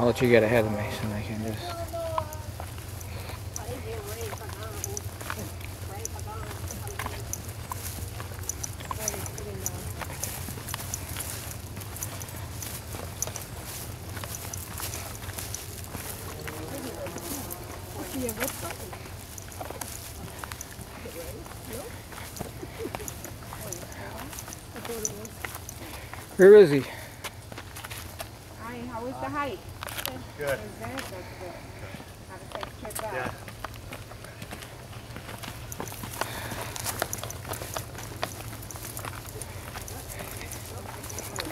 I'll let you get ahead of me so I can just. Where is he? Hi, how is the hike? Good. Is that good? Good. Have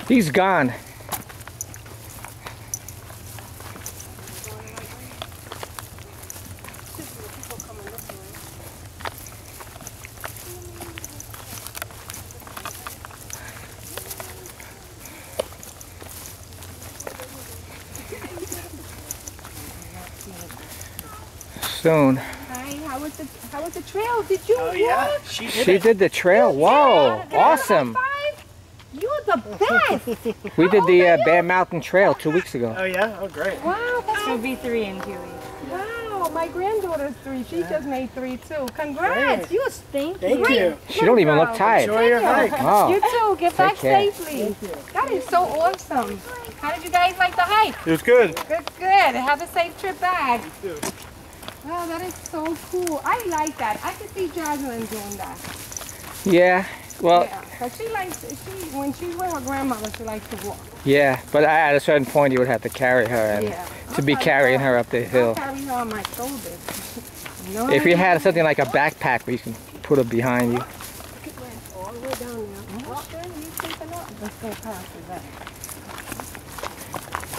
He's gone. Soon. Hi, how was the how was the trail? Did you Oh yeah, walk? she did She it. did the trail. Whoa, Can I have a awesome. You're the best. We did the uh. Bear Mountain Trail two weeks ago. Oh yeah, oh great. Wow, that's She'll be three in two weeks. wow. My granddaughter's three. She just made three too. Congrats. Great. You stink. Thank you. She don't even look tired. Enjoy your hike. Oh. You too. Get back care. safely. That is so awesome. How did you guys like the hike? It was good. Good, good. Have a safe trip back. Wow, that is so cool. I like that. I could see Jocelyn doing that. Yeah. Well, yeah, but she likes she when she's with her grandmother, she likes to walk. yeah, but at a certain point you would have to carry her and Yeah. to be I'll carrying carry her up the I'll hill. carry her on my shoulders. What If you had something like a backpack where you can put her behind you. all the way down there. Walk you creeping up. Let's go past that.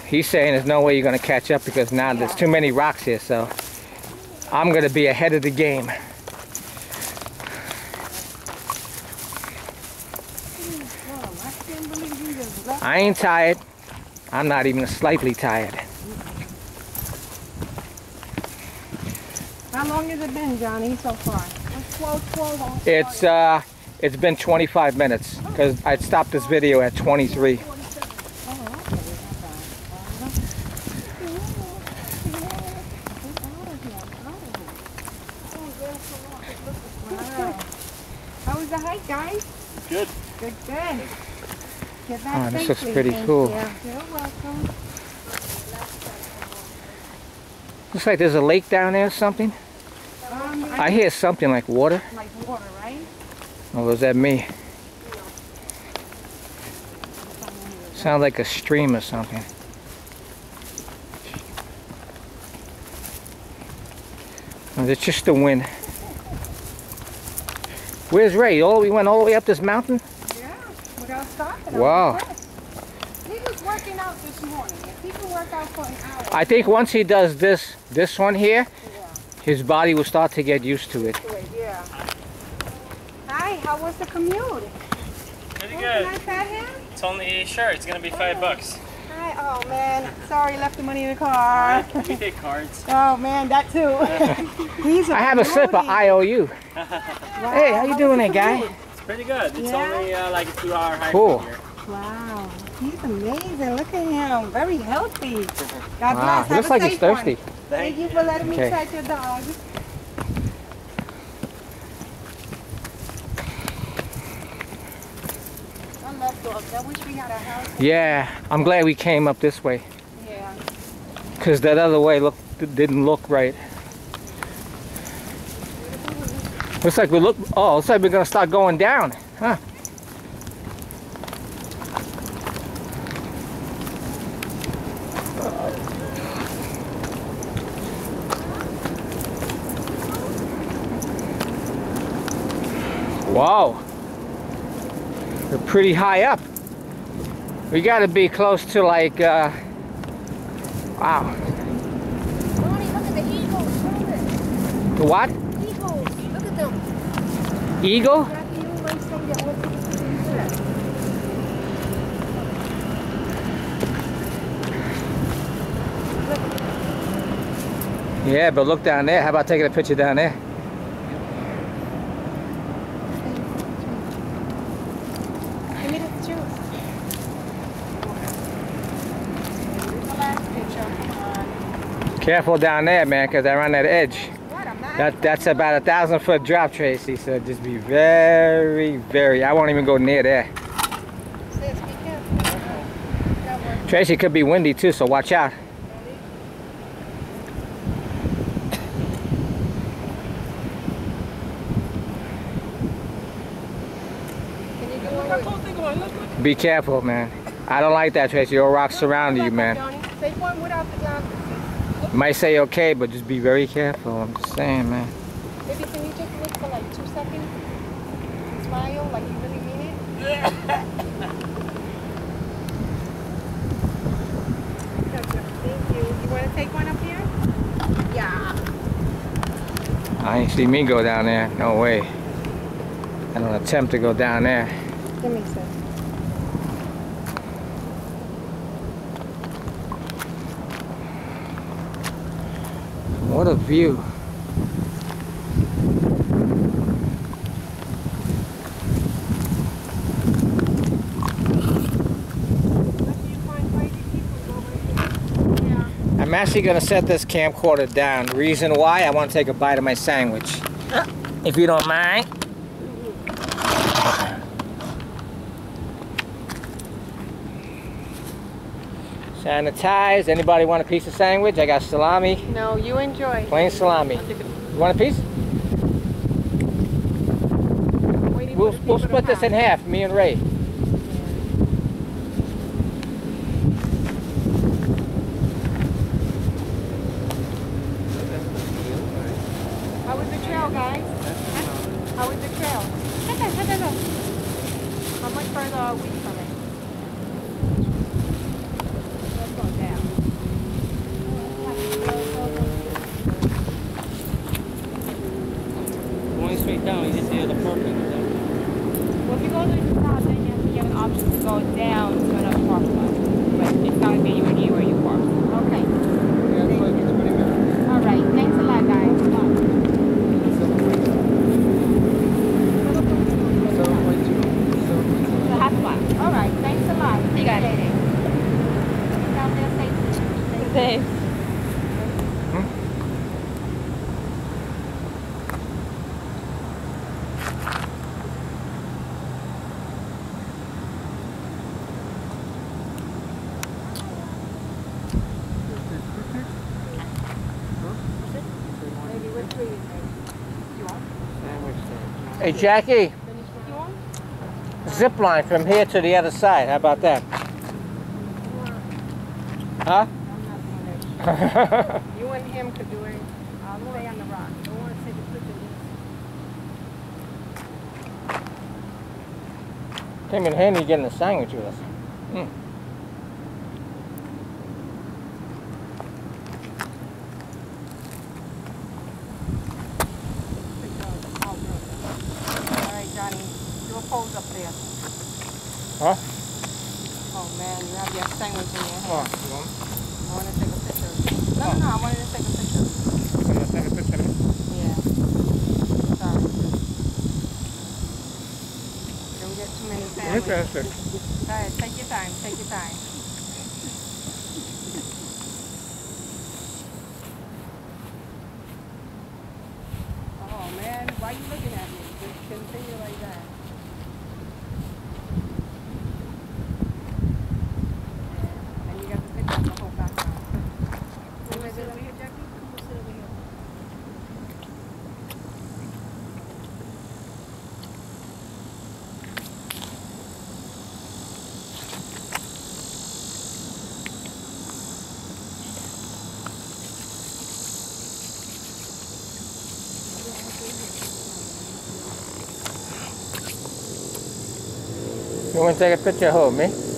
He's saying there's no way you're going to catch up because now there's too many rocks here, so I'm going to be ahead of the game. I can't believe you just left. I ain't tired. I'm not even slightly tired. How long has it been, Johnny, so far? It's 12, 12 on It's uh, it's been 25 minutes because I stopped this video at 23. Wow. How was the hike, guys? Good. Good, good. Get back Oh, this looks safely. pretty cool. you. You're welcome. Looks like there's a lake down there or something. Um, I hear something like water. like water, right? Or was that me? Sounds like a stream or something. Or is it just the wind? Where's Ray? Oh, we went all the way up this mountain? Yeah, without stopping. Wow. impressed. He was working out this morning. If he can work out for an hour, I think once he does this, this one here, his body will start to get used to it. yeah. Hi, how was the commute? Pretty Oh, good. Can I pet him? It's only sure. It's gonna be five bucks. Hi, oh man, sorry, left the money in the car. We take cards. Oh man, that too. He's a I have a slip of IOU. Wow, Hey, how you was doing the there, guy? It's pretty good. It's Yeah? only uh, like a two-hour hike Cool. here. Wow, he's amazing. Look at him, very healthy. God Wow, bless. he Have looks like he's safe one. thirsty. Thank you for letting me Okay. pet your dog. I love dogs. I wish we had a house. Yeah, I'm glad we came up this way. Yeah. Because that other way look, didn't look right. Looks like we look, oh, looks like we're going to start going down. Huh. Wow. We're pretty high up. We got to be close to like, uh, wow. Ronnie, look at the eagles. The what? eagles. Look at them. Eagle? Jackie, you might say that what the Yeah, but look down there. How about taking a picture down there? Give me the juice. Here's the last picture. Careful down there, man, because I run that edge. What? That that's about a thousand foot drop, Tracy. So just be very, very. I won't even go near there. Sis, be careful. That works. Tracy could be windy too, so watch out. Can you do it with Be careful, man. I don't like that, Tracy. Your rocks surround you, man. Take one without the glasses. Might say okay, but just be very careful. I'm just saying, man. Maybe can you just look for like two seconds? Smile like you really mean it? Thank you. You want to take one up here? Yeah. I ain't see me go down there. No way. I don't attempt to go down there. That makes sense. What a view. I'm actually gonna set this camcorder down. Reason why, I wanna take a bite of my sandwich. If you don't mind. Sanitize. Anybody want a piece of sandwich? I got salami, No, you enjoy. plain salami. You want a piece? We'll, we'll split this in half, me and Ray. How was the trail, guys? Huh? How was the trail? How much further are we from it? Let's go down. Going straight down, you just hear the parking. Well, if you go to the top, then you have, you have an option to go down to another parking lot. But it's not going to be anywhere near where you park. Okay. All right. Thanks a lot, guys. So half a mile. All right. Thanks a lot. You got it. Appreciate. Down there safely. Thanks. Hey Jackie, Finish what you want? zip line from here to the other side. How about that? Huh? I'm not doing that. You and him could do it. I'll stay on the rock. Don't want to take a picture of Came in handy getting a sandwich with us. Mm. All right, Johnny, do a pose up there. Huh? Oh man, you have your sandwich in your Come hand. on, you want I want to take a picture. No, no, no, I wanted to take a picture. me to take a picture? Yeah. Sorry. Don't get too many sandwiches. Go ahead, take your time, take your time. Oh man, why are you looking at me? Just continue like that. Yeah, And you got the picture of the whole background. You wanna sit over here, Jackie? Come sit over here. You want to take a picture of me?